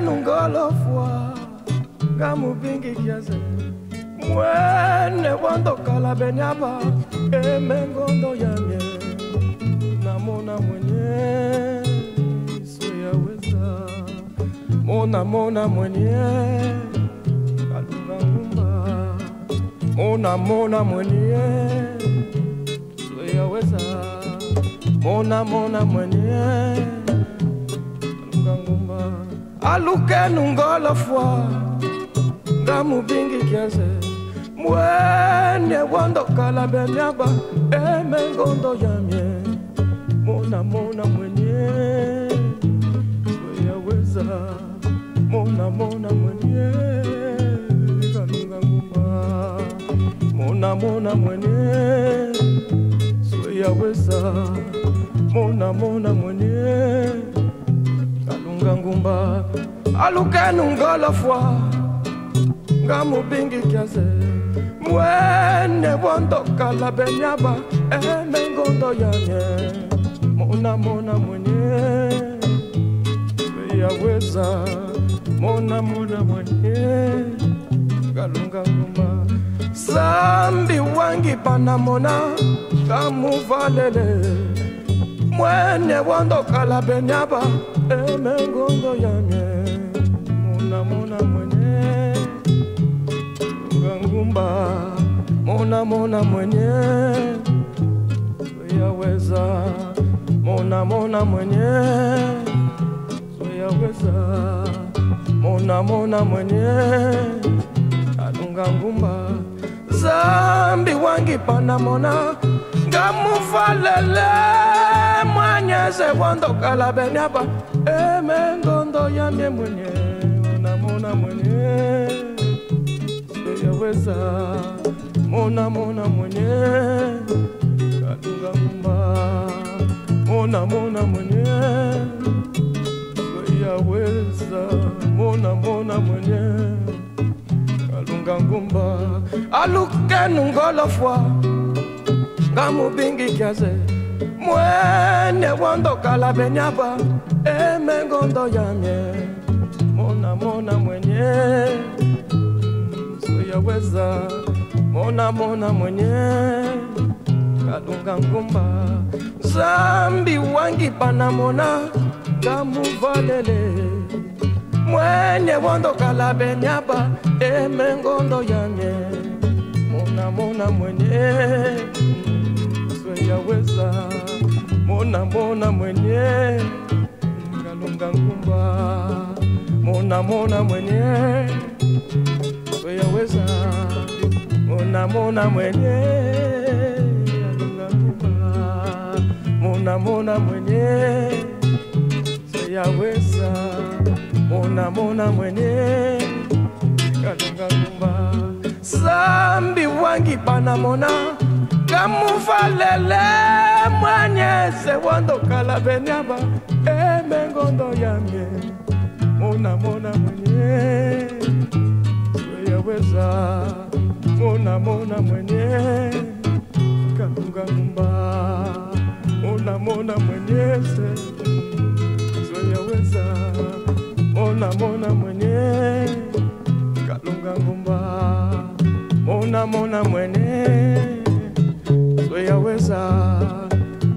alukenu ngolofwa ngamubingi kiaze mwene wandokala benyaba emengondo yamye namona mwenye soyaweza mona mona mwenye kalunga ngumba. Mona mona mwenye soyaweza mona mona mwenye alukenu ngolofwa ngamubingi kiaze mwene wandokala benyaba emengondo yamye mona mona mwenye. Weyaweza mona mona mwenye. Kalunga ngumba mona mona mwenye. Sweyaweza mona mona mwenye kalunga ngumba alukenu ngolofwa ngamubingi kiaze mwene wondokala benyaba emengondo yanye. Mona mwenye weyaweza mona mona mwenye kalunga ngumba. Sambi wangi panamona kamuvalele mwene wondokala benyaba. Emengondo yanye mona mona mwenye. Ngangumba mona mwenye. Soyaweza mona mwenye. Soyaweza mona mwenye. Alunga ngumba zambi wangi pana mona ngamuvalele mwanyeze wandokala benyaba. Emengondo yamye mwenye mona mona mwenye. Yaweza mona mona mwenye. Kalunga ngumba mona mona mwenye. Yaweza mona mona mwenye. Kalunga ngumba alukenu ngolofwa ngamubingi kiaze mwene wandokala benyaba emengondo yamye mona mona mwenye yaweza mona mona mwenye kalunga ngumba zambi wangi panamona kamuvalele mwenye wondokala benyaba emengondo yanye mona mona mwenye sweyaweza mona mona mwenye. Kalunga ngumba. Mona mona mwenye. Weyaweza mona mona mwenye. Alunga ngumba. Mona mona mwenye. Seyaweza mona mona mwenye. Kalunga ngumba. Zambi wangi panamona kamuvalele mwanye sewandokala benyaba emengondo yamye. Mona mona mwenye. Yaweza mona mona mwenye. Kalunga ngumba. Mona mona mwenye se. Yaweza mona mona mwenye. Kalunga ngumba. Mona mona mwenye yaweza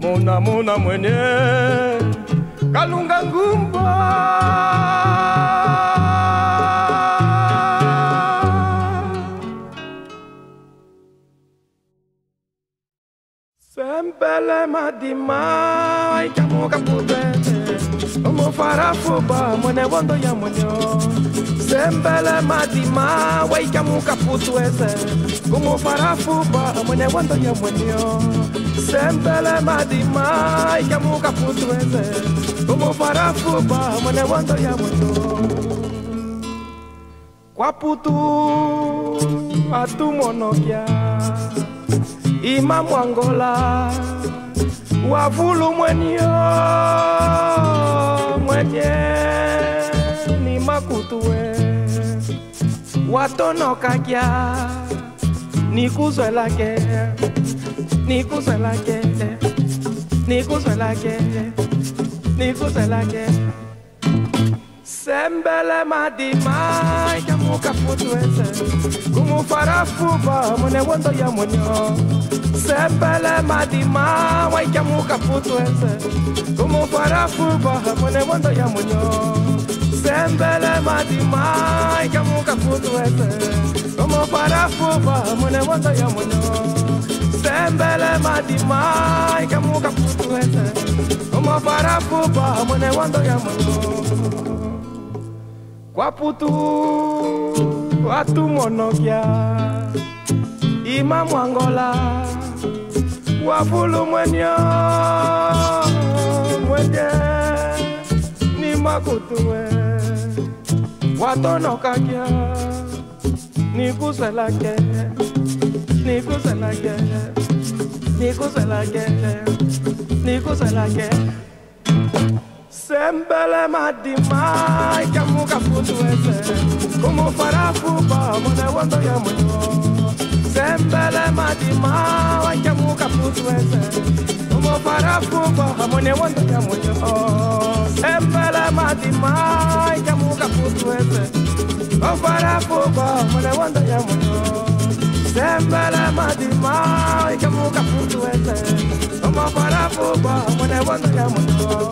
mona mona mwenye. Kalunga ngumba Sempele madima mwene wondo ya Sempele madima waikamuka putweze Omo farafuba mwene wondo ya mwenyo. Sempele madima ikamuka putweze Omo farafuba mwene wondo ya mwenyo. Kwa putu atumonokia imamu angola wavulu mwenio mwenye ni makutuwe watonokakya nikuzwelake nikuzwelake nikuzwelake nikuzwelake Sembele madima, ya muka futuese Kumu farafuba mune wando ya munyo Sembele madima wai ya muka futuese Kumu farafuba wando ya Sembele madima ya muka futuese Kumu farafuba mune wando ya Sembele madima ya muka futuese Kumu farafuba mune wando ya kwaputu watumonokia ima mwangola wapulu mwenyo mwete ni makutuwe watonokakia nikuselake nikuselake nikuselake nikuselake sembele madimai kamuka fundu ese kumufarafuba mune wondo ya mwino sembele madimai kamuka fundu ese kumufarafuba mune wondo ya mwino sembele madimai kamuka fundu ese kumufarafuba mune wondo ya mwino sembele madimai kamuka fundu ese kumufarafuba mune wondo ya mwino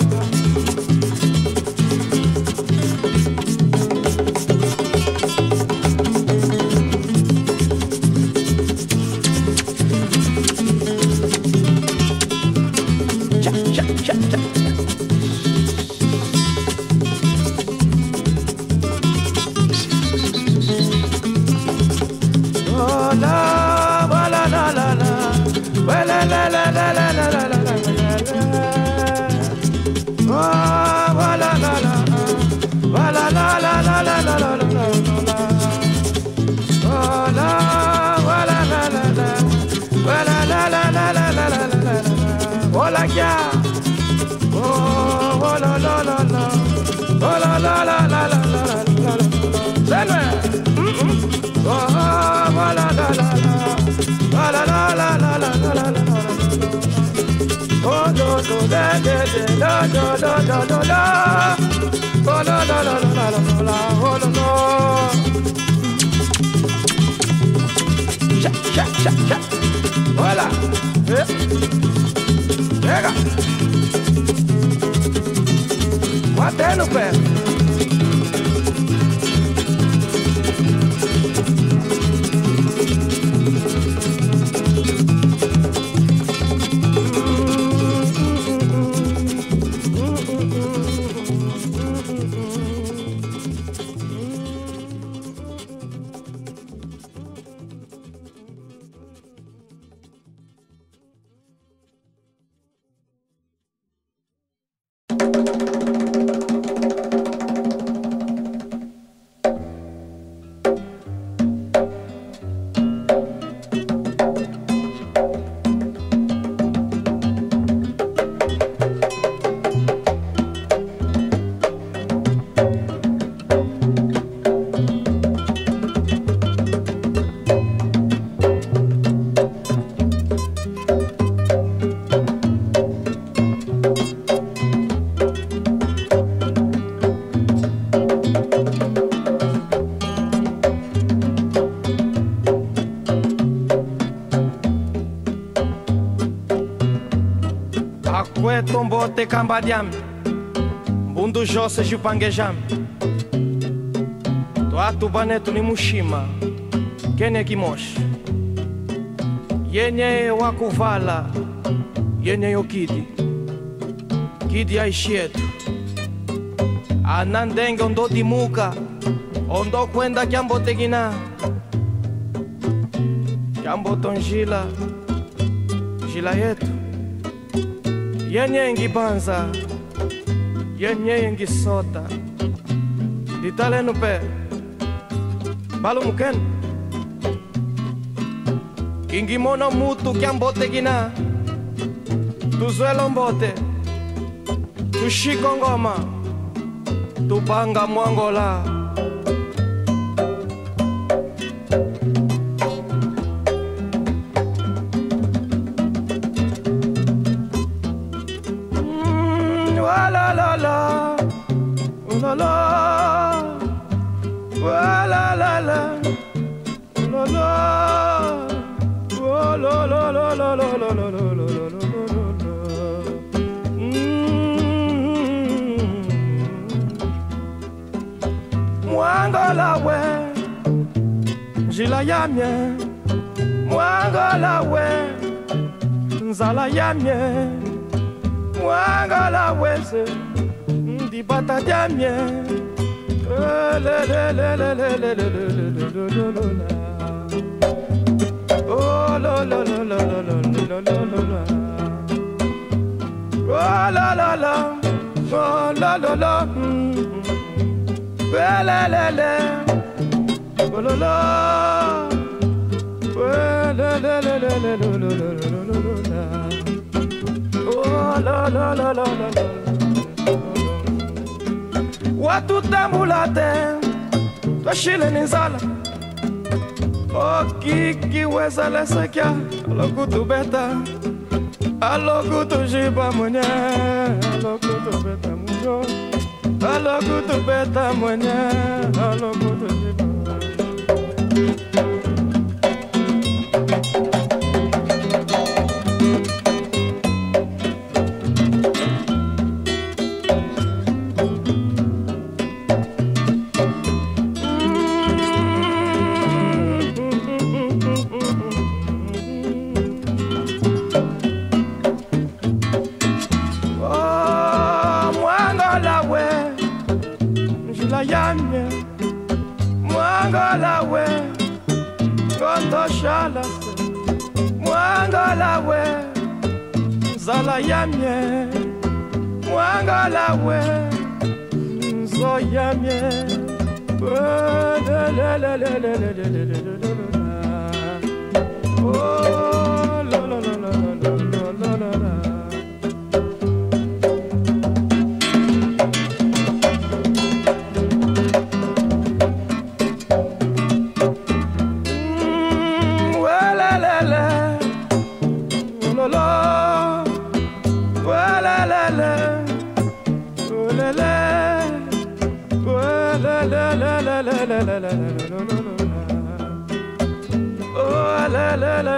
La la la la la la la la la. Oh do do da da da da. Oh. Oh. Eh. No pé! Te kambadiam Mbundu jose jupangejam Toatu banetu ni mushima. Kene kimosh Yenye wakuvala Yenye yo kidi. Kidi aishietu Anandenge ondo dimuka Ondo kwenda kiambo tegina Kiambo tonjila Jila yetu yenye ngibanza yenye ngisota ditalenu pe balu muken ingimono mutu kiambote gina tuzwelo mbote tushiko ngoma. Tupanga mwangola nzela ya mwanga la we nzala ya mie mwangala weze le le le le la la la la la la la la la Oh la la la Oh la la la mm la la la la la Oh la la Oh la la la la la la la la la la la. Oh la la la la la la la la la la la. Watu tamuleta, tuashile watutambula te twashile ni nzala okiki wezala sekia alokutubeta alokutujiba mwenye alokutubeta munjo alokutubeta mwenye alokutubeta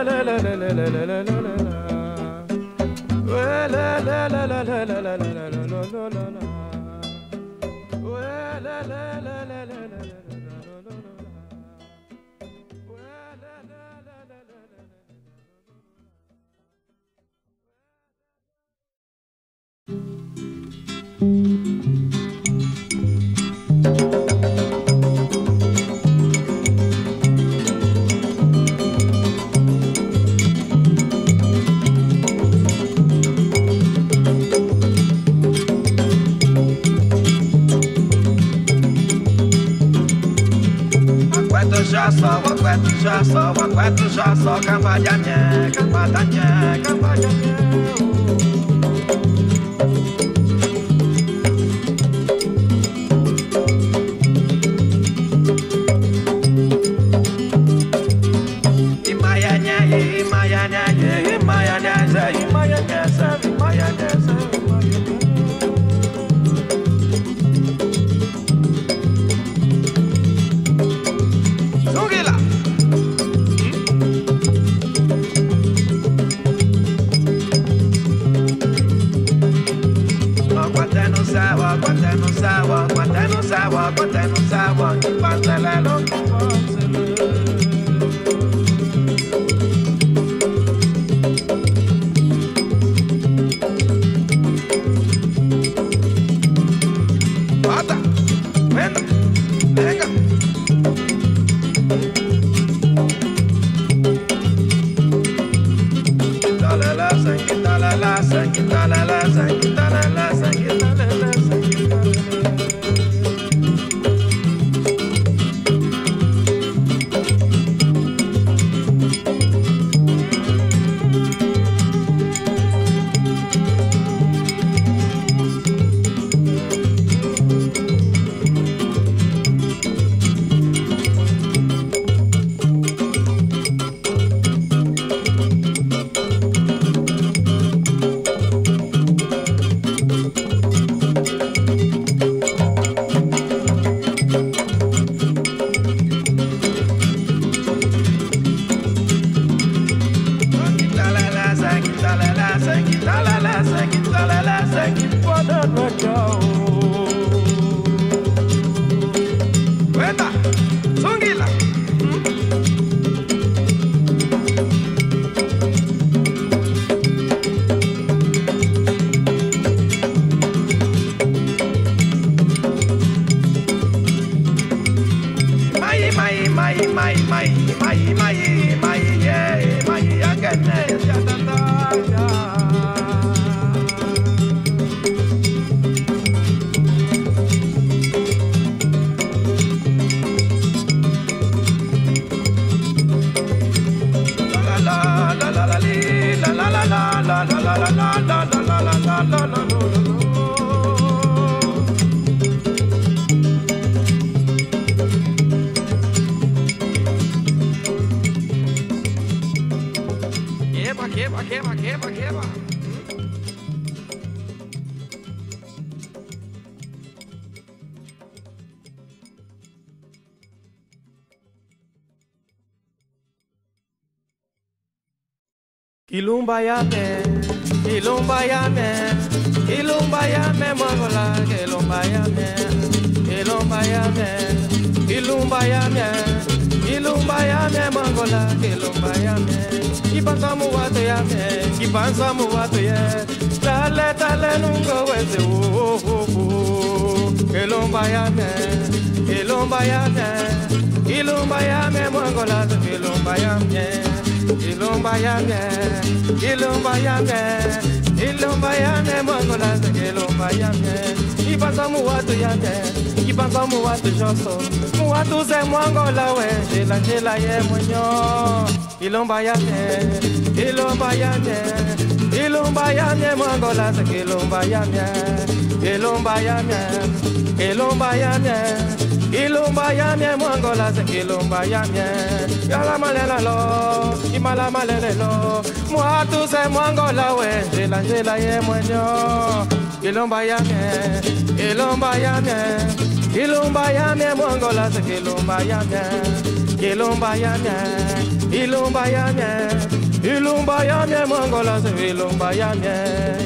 la la la la la já só, o aguento já só, o aguento já só, cavalha minha, cavalha minha, cavalha minha. Ilumba ya me, ilumba ya me, ilumba ya me mongola, ilumba ya me, ilumba ya me, ilumba ya me, ilumba ya me mongola, ilumba ya me. Ipansa mu watu ya me, ipansa mu watu ya, tale tale nungo wese wo wo wo. Ilumba ya me, ilumba ya me, ilumba ya me mongola, ilumba ya me. Ilumba yange, ilumba yange, ilumba yange, mongola se ilumba yange. Ipansa mu watu yange, ipansa mu watu joso, mu watu se mongola we, jela jela ye mwenyo. Ilumba yange, ilumba yange, ilumba yange, mongola se ilumba yange, ilumba yange, ilumba yange. Ilumba ya mie mwangola se ilumba ya mie Yala malela lo, imala malele lo. Mwatu se mwangola we, jela jela ye mwenyo. Ilumba ya mie, ilumba ya mie Ilumba ya mie mwangola se ilumba ya mie Ilumba ya mie, ilumba ya mie ilumba ya mie mwangola se ilumba ya mie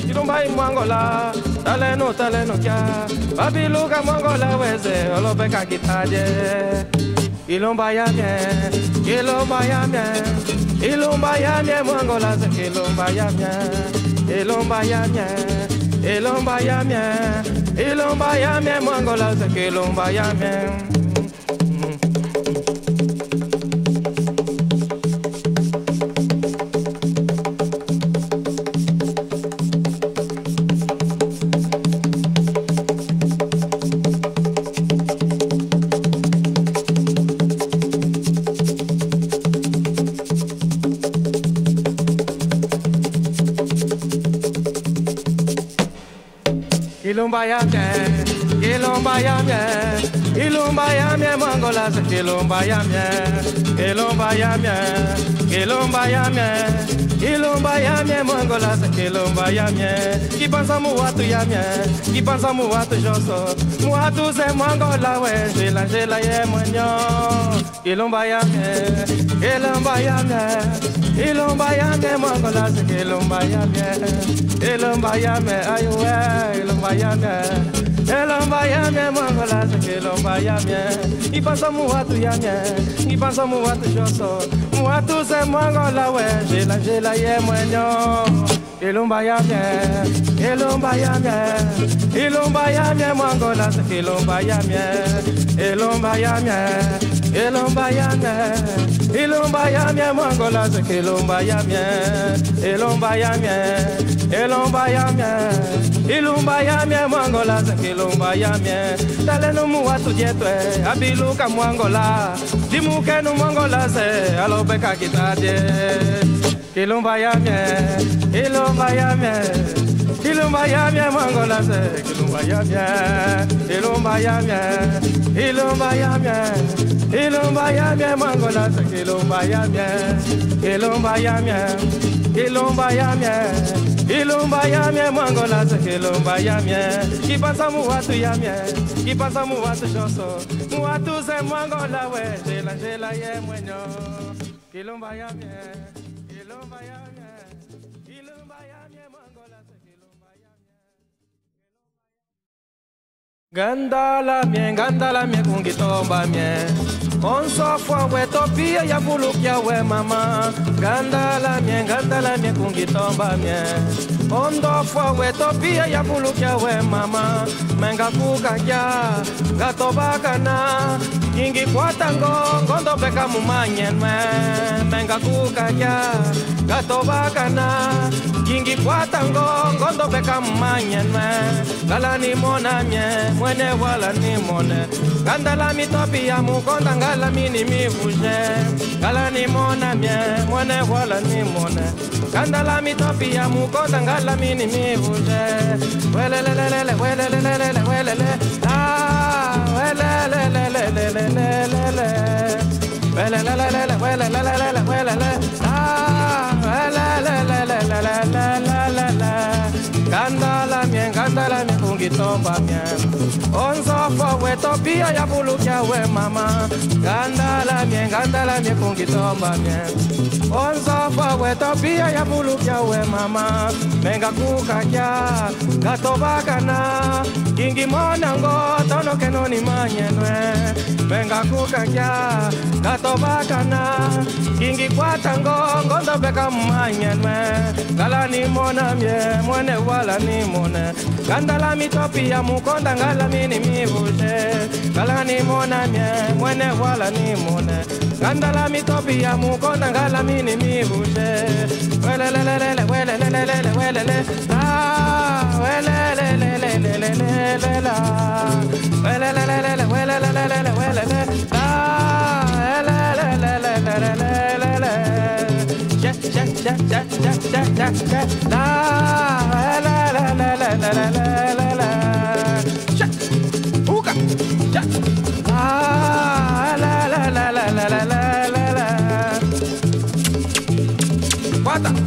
ilumba i mwangola taleno taleno kya. Babiluka mwangola weze olopeka kitaje ilumba ya mie ilumba ya mie ilumba ya mie mwangola se ilumba ya mie ilumba ya ilumba ya ilumba ya mie mwangola se ilumba ya ilumba ya mie ilumba ya mie ilumba ya mie mwangola ilumba ya mie ilumba ya mie ilumba ya mie ilomba yamye mwangolasa kilomba yamye kibanza muwatu yamye kibanza muwatu joso. Muwatu ze mwangola we njela njela ye mwenyo. Kilomba yamye kilomba yamye ilomba yamye mwangolasa kilomba elomba ya me ayuwe elomba ya me elomba ya me mangola se elomba ya me ipansa muatu ya me ipansa muatu joso. Muatu se mangola we jela jela ye mwenyo. Elomba ya me elomba ya me elomba ya me mangola se elomba ya me elomba ya me elomba ya me Ilumba ya mie, mwangola se elomba ilumbayamie, mie ilumba ya mie mwangola zangilumba ya mie. Telenumu abiluka mwangola dimukenu mwangola ze alobeka kitadie kilumba ilumbayamie mie ilumba ya mie. Ilumba ya mie mwangola se ilumba ilumbayamie. mie. Ilumba mwangola se ilumba ya mie. Ilumba yamye mwangolazo kilumba yamye kipasa muwatu yamye kipasa muwatu shoso. Muwatu ze mwangola we jela jela ye mwenyo. Kilumba yamye kilumba yamye kilumba yamye Gandala mie, gandala mie, kungitomba mie onsofwa wetopia ya vulukia we mama. Ngandala mie ngandala mie kungitomba mie. Ondofwa wetopia ya vulukia we mama. Mengakukakya ngatobakana. Ingikwata ngo ngondobeka mumanyenwe mengakukakya beka mumanyen me Menga kukakya, gato bakana Kingi kwatango, ngondo beka mumanyen me Gala ni mona mie, mwene wala ni mone. Gandala mi topi ya mukonda ngala mini mi vuje Gala ni mona mie, mwene wala ni mone. Gandala mi topi ya mukonda ngala mini mi vuje Welelelelele, welelelelele, welele. Ah, welelelelelelelelele Welelelelele, welelelelele, welele. Ah, welelelelelelelelele Gandala mie, gandala mie kungito tomba mien onzofo we topia ya bulukia we mama gandala mien gandala mien kungitomba mien onzofo we topia ya bulukia we mama menga kukakya gatobakana kingi monango tono kenoni manyenwe menga kukakya gatobakana kingi kwatango ngondo beka manyana ngala ni mona mie mwene wala ni mona kandala mitopia mukonda ngala mini mivushe. Ngala ni mona mie mwene wala ni mona kandala mitopia mukonda ngala mini mivushe. Welelelele welelelele welele. Ah, la welelelele la welelelele welelelele welele. La Guarda.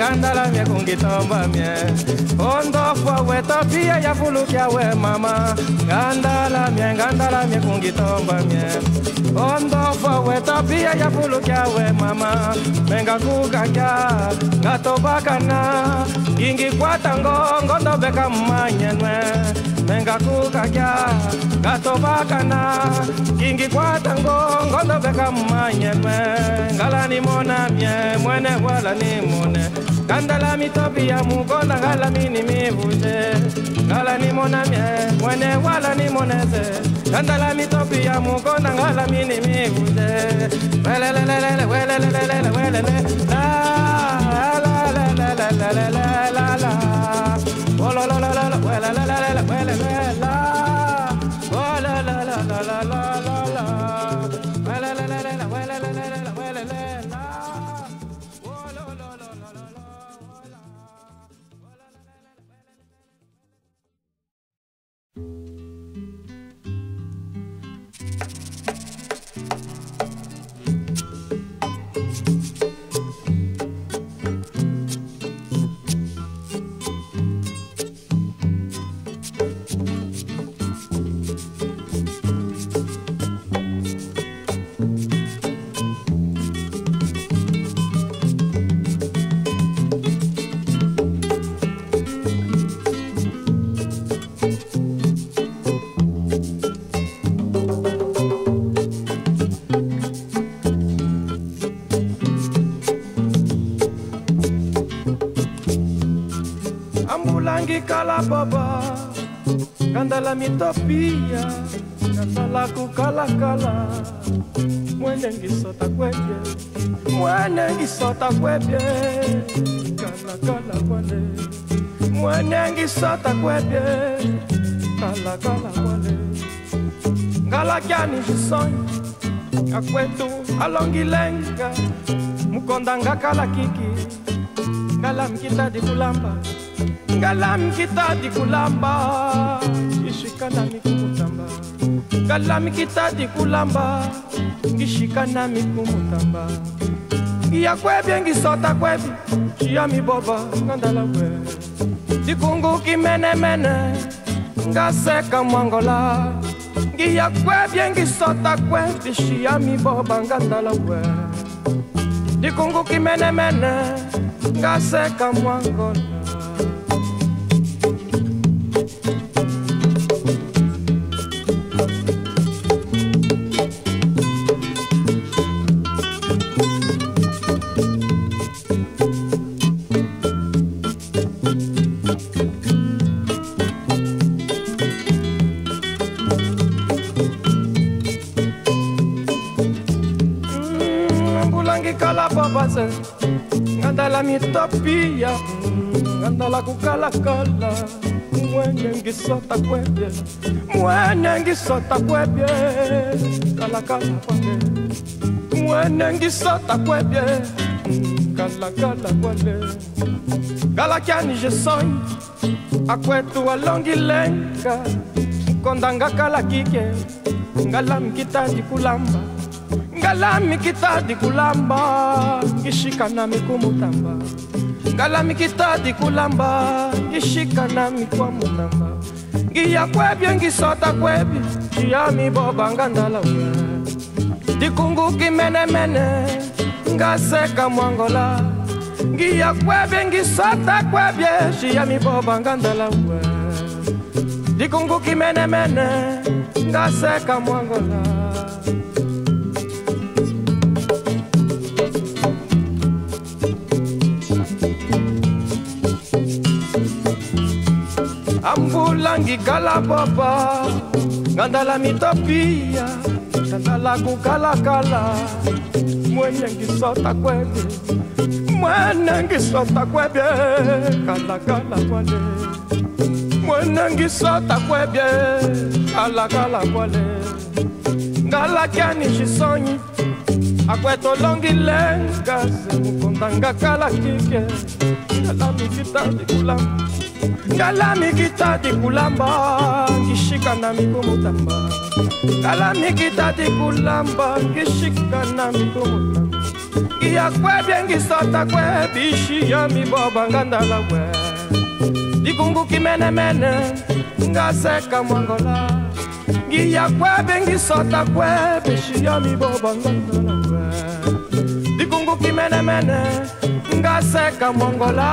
ngandala mie kungitomba mie. Ondofwa wetopie ya vulukia we mama. Ngandala mie ngandala mie kungitomba mie. Ondofwa wetopie ya vulukia we mama. Menga mengakukakya ngatobakana ngingikwata ngongo ndobeka mmanyenwe. Mengakukakya ngatobakana ngingikwata Beka manyenwe. Ngala ni mona mie, mwene wala ni mone. Gandala mitopi ya mukonda ngala mini mivuje. Ngala ni mona mie, mwene wala ni moneze. Gandala mitopi ya mukonda ngala mini mivuje. Welelelelele, welelelelele, welele. La la la la la la la la la la. La la la la la, welele la. molangi kala baba kandala mitopia kasalaku kalakala mwenengisota kwebye mwenengisota kwebye kalakala kwale. Mwenengisota kwebye kalakala kwale. Ngalakyani bisonyo kakwetu alongilenga mukondanga kalakiki ngalamkitadi kulamba ngalami kitadi kulamba. Ishika nami kumutamba ngalami kitadi kulamba. Ngishika nami kumutamba ngiya kwebye ngisota kwebi mi miboba ngandala we dikungu kimenemene ngaseka mwangola. Ngiya kwebye ngisota kwebi mi miboba ngandala we dikungu kimenemene ngaseka mwangola. pasa, anda la mietapia, anda la kukalakala, mwenengi sota kwebye, mwenengi sota kwebye, kalakala kwale, mwenengi sota kwebye, kalakala kwale, galakiani je soy, akwetu alongilenga, kondanga kalakike, ngalamkitandi kulamba ngala mikitadi kulamba ngishika nami kumutamba ngala mikitadi kulamba ngishika nami kwa mutamba ngiya kwebye ngisota kwebi ciyami boba ngandala we dikunguki menemene ngaseka mwangola. Ngiya kwebye ngisota kwebye ciyami boba ngandala we dikunguki menemene ngaseka mwangola amvula ngikala popa ngandala mitopia ngandala kukalakala. Mwenye ngisota kwebe mwene ngisota kwebe kalakala kwale. Mwene ngisota kwebe kalakala kwale. Ngalakyani xisonyi akwetolongilengaze mukondanga kala kike. Ngalamikitadi ngala mikitati kulamba ngishika na mikomotamba ngala mikitati kulamba ngishika na mikomotamba ngiyakwebi engisata kwebishi ya miboba ngandala we likungu kimenemene ngaseka mwangola. Ngiyakwebi engisata kwebishi ya miboba ngandala we likungu kimenemene ngaseka mwangola.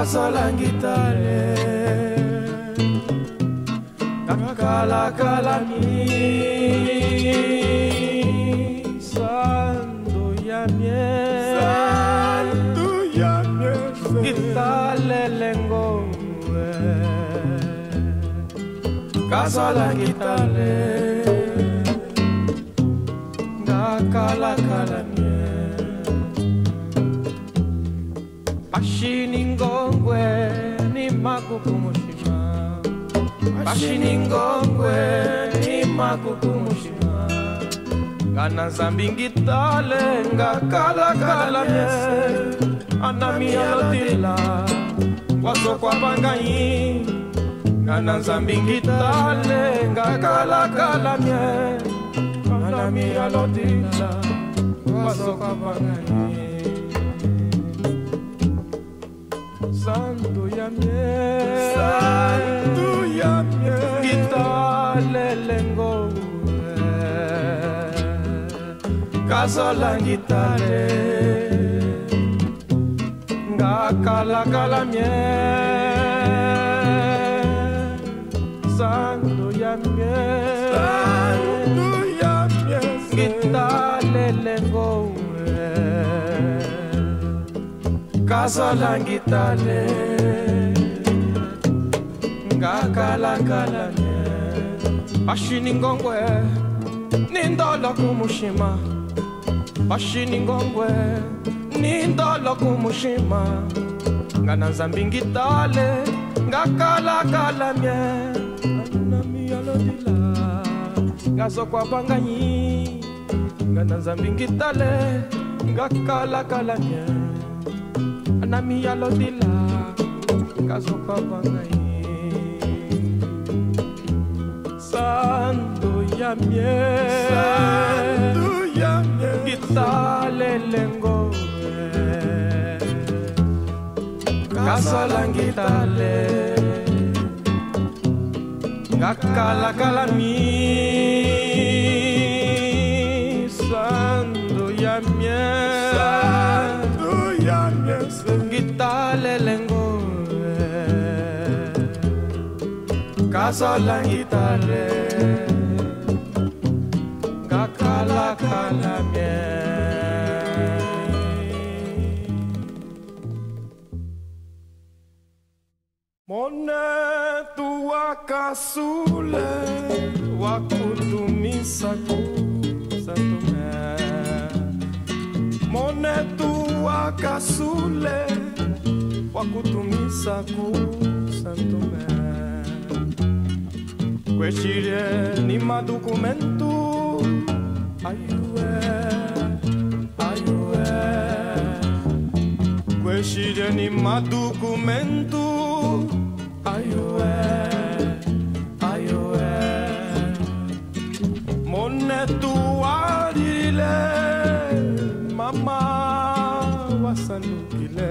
Kasola ngitale kakalakala mi sandu ya mie Santu ya mie. gitalele ngomwe kasola ngitale ngakalakala mie ashini ngongwe ni makukumushima ashini ngongwe ni makukumushima ngana nzambi ngitale ngakalakala mie anamiyalotila wasokwa bangai ngana nzambi ngitale ngakalakala mie anamiyalotila wasokwa bangai santo ya mie Santu ya mie. ngitale ngomwe kasola ngitale ngakalakala mie santo ya mie Santu ya mie. ngitale ngomwe kasola ngitale ngakalakala mie bashini ngongwe nindolo kumushima. Bashini ngongwe nindolo kumushima. Ngana nzambi ngitale ngakalakala mie anamiyalodila ngazokwa banganyi ngana nzambi ngitale ngakalakala mie banganyi santo ya mie Santu ya mie. ngitalele ngomwe kasola ngitale ngakalakala mi ngitalele ngomwe kasola ngitale ngakalakala mie monetu wakasule wakutumisa kusatume monetu wakasule wakutumisa kusantume kweshile ni madokumentu ayuwe ayuwe. Kweshile ni madokumentu ayuwe ayuwe. Monetu warile mama wasanukile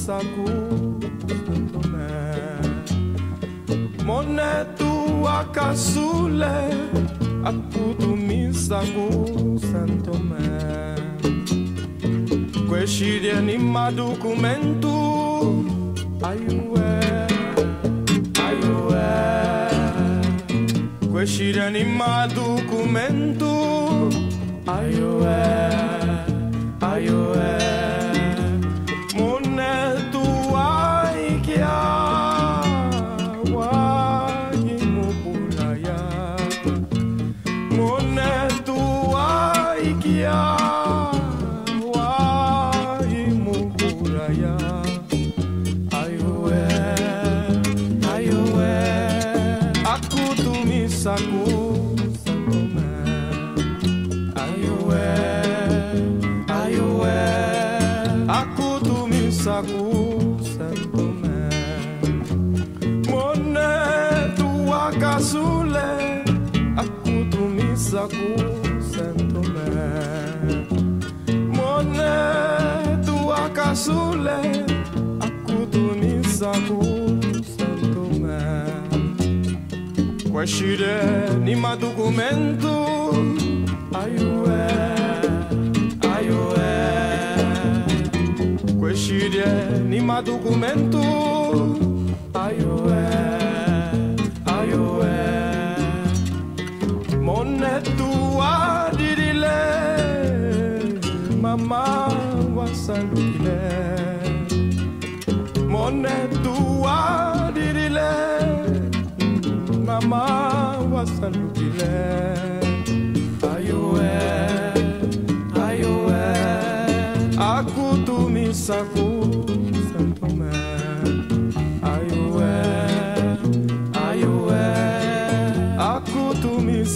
ayuwe akutumisa kusantome monetu akasule akutumisa kusantome monetu akasule akutumisa kusantome kweshiria ni madokumentu ayuwe ayuwe Kweshire ni madokumento Ayoe, ayoe, Monetu Kweshire ni madokumento ayoe, ayoe, Kweshire ni madokumento ayoe, ayoe, Monetua dirile Mama wasalukile Monetua dirile Mama wasalukile ayoe, ayoe, Aku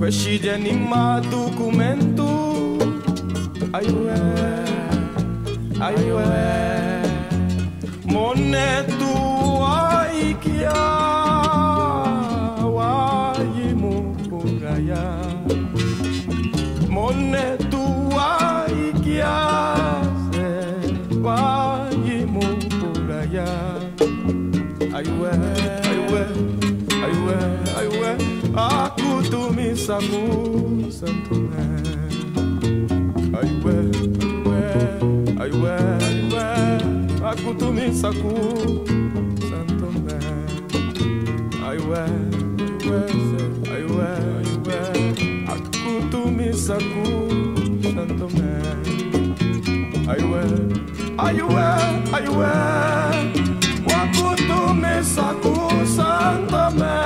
kasule Aku tumisaku Santome Kweshidie ni madokumento ayoe, ayoe, Kweshidie ni madokumento ayoe, ayoe, Mone tua ikia Wajimupuraya Mone tua ikia se Wajimupuraya Ayue, ayue, ayue, ayue Aku tumisaku santume Ayue, ayue, ayue, ayue Aku tumisaku santume Ayue, ayue, ayue, ayue Aku tumisaku santume Ayue, ayue, ayue Aku tumisaku santume